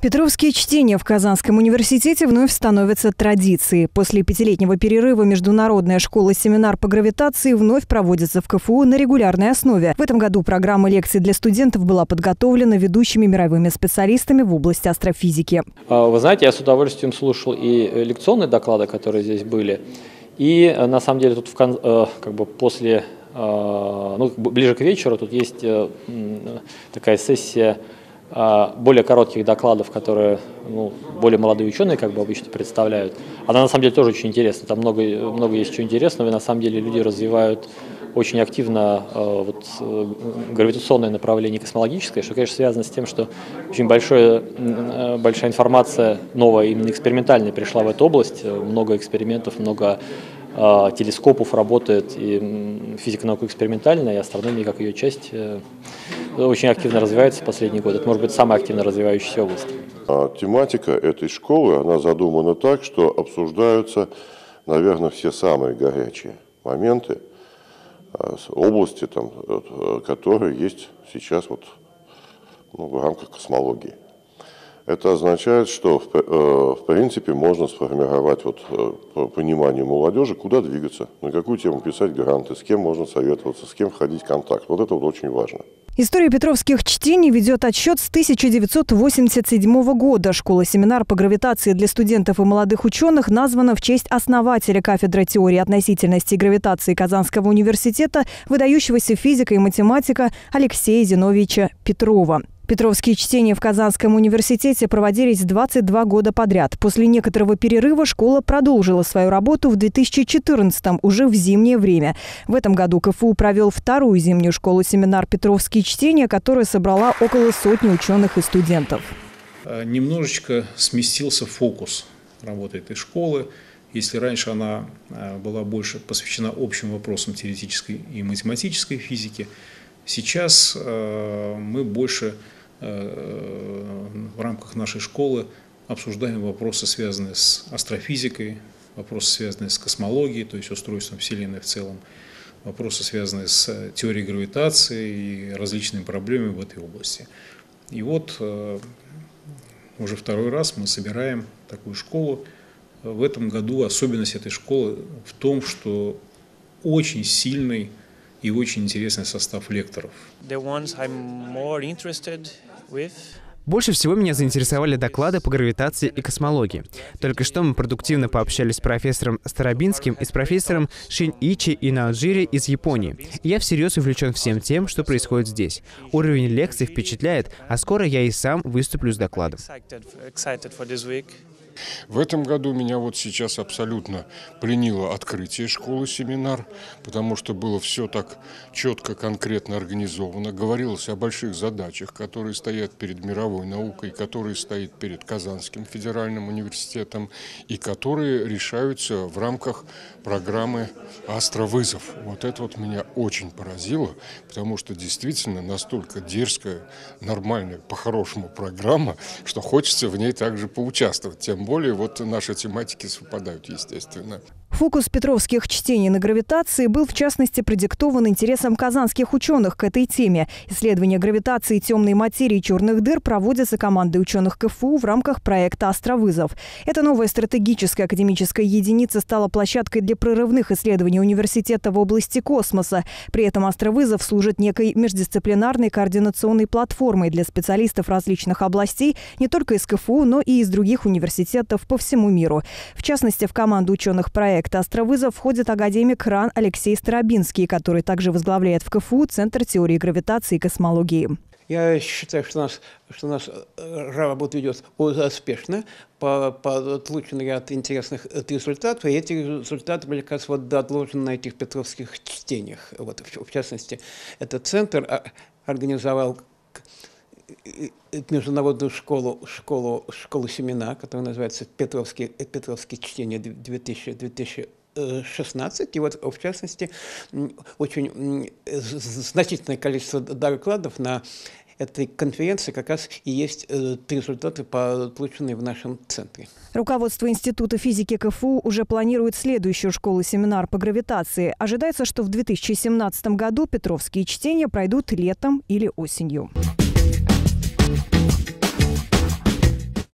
Петровские чтения в Казанском университете вновь становятся традицией. После пятилетнего перерыва Международная школа-семинар по гравитации вновь проводится в КФУ на регулярной основе. В этом году программа лекций для студентов была подготовлена ведущими мировыми специалистами в области астрофизики. А, вы знаете, я с удовольствием слушал и лекционные доклады, которые здесь были, и э, на самом деле тут в, э, как бы после, э, ну, ближе к вечеру тут есть такая сессия более коротких докладов, которые ну, более молодые ученые как бы обычно представляют. Она на самом деле тоже очень интересна. Там много, много есть чего интересного, и на самом деле люди развивают очень активно э, вот, э, гравитационное направление космологическое, что, конечно, связано с тем, что очень большое, э, большая информация новая, именно экспериментальная, пришла в эту область. Много экспериментов, много э, телескопов работает, и физика наука экспериментальная, и астрономия, как ее часть, э, очень активно развивается в последние годы. Это может быть самая активно развивающаяся область. А тематика этой школы, она задумана так, что обсуждаются, наверное, все самые горячие моменты а, области, там, которые есть сейчас вот, ну, в рамках космологии. Это означает, что в, э, в принципе можно сформировать вот, э, понимание молодежи, куда двигаться, на какую тему писать гранты, с кем можно советоваться, с кем входить в контакт. Вот это вот очень важно. История петровских чтений ведет отсчет с 1987 года. Школа-семинар по гравитации для студентов и молодых ученых названа в честь основателя кафедры теории относительности и гравитации Казанского университета, выдающегося физика и математика Алексея Зиновича Петрова. Петровские чтения в Казанском университете проводились 22 года подряд. После некоторого перерыва школа продолжила свою работу в 2014 уже в зимнее время. В этом году КФУ провел вторую зимнюю школу-семинар «Петровские чтения», которая собрала около сотни ученых и студентов. Э, немножечко сместился фокус работы этой школы. Если раньше она э, была больше посвящена общим вопросам теоретической и математической физики, сейчас э, мы больше в рамках нашей школы обсуждаем вопросы, связанные с астрофизикой, вопросы, связанные с космологией, то есть устройством Вселенной в целом, вопросы, связанные с теорией гравитации и различными проблемами в этой области. И вот э, уже второй раз мы собираем такую школу. В этом году особенность этой школы в том, что очень сильный и очень интересный состав лекторов. The ones I'm more interested больше всего меня заинтересовали доклады по гравитации и космологии. Только что мы продуктивно пообщались с профессором Старобинским и с профессором Шин Ичи и Наоджири из Японии. И я всерьез увлечен всем тем, что происходит здесь. Уровень лекций впечатляет, а скоро я и сам выступлю с докладом. В этом году меня вот сейчас абсолютно пленило открытие школы-семинар, потому что было все так четко, конкретно организовано. Говорилось о больших задачах, которые стоят перед мировой наукой, которые стоят перед Казанским федеральным университетом и которые решаются в рамках программы «Астровызов». Вот это вот меня очень поразило, потому что действительно настолько дерзкая, нормальная, по-хорошему программа, что хочется в ней также поучаствовать. Тем более вот наши тематики совпадают, естественно. Фокус петровских чтений на гравитации был в частности продиктован интересом казанских ученых к этой теме. Исследование гравитации темной материи черных дыр проводится командой ученых КФУ в рамках проекта «Астровызов». Эта новая стратегическая академическая единица стала площадкой для прорывных исследований университета в области космоса. При этом «Астровызов» служит некой междисциплинарной координационной платформой для специалистов различных областей не только из КФУ, но и из других университетов по всему миру. В частности, в команду ученых проекта проекта «Астровызов» входит академик РАН Алексей Старобинский, который также возглавляет в КФУ Центр теории гравитации и космологии. Я считаю, что нас, что нас э, работа идет успешно, по, получен ряд интересных э, результатов, и эти результаты были как раз вот отложены на этих петровских чтениях. Вот, в, в частности, этот центр а, организовал международную школу, школу, школу семена, которая называется Петровские, Петровские чтения 2000, 2016. И вот, в частности, очень значительное количество докладов на этой конференции как раз и есть э, результаты, полученные в нашем центре. Руководство Института физики КФУ уже планирует следующую школу-семинар по гравитации. Ожидается, что в 2017 году Петровские чтения пройдут летом или осенью.